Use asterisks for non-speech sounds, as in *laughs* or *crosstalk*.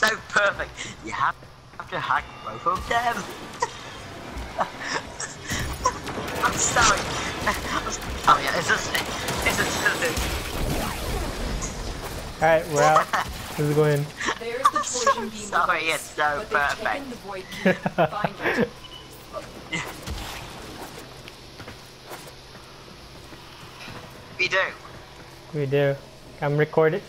so perfect. You have to hack both of them. *laughs* I'm sorry. Oh yeah, it's just, it's just, Alright, we're out. Let's go in. There's the so beam sorry, it's so perfect. the. Find it. *laughs* we do. We do. I'm recorded.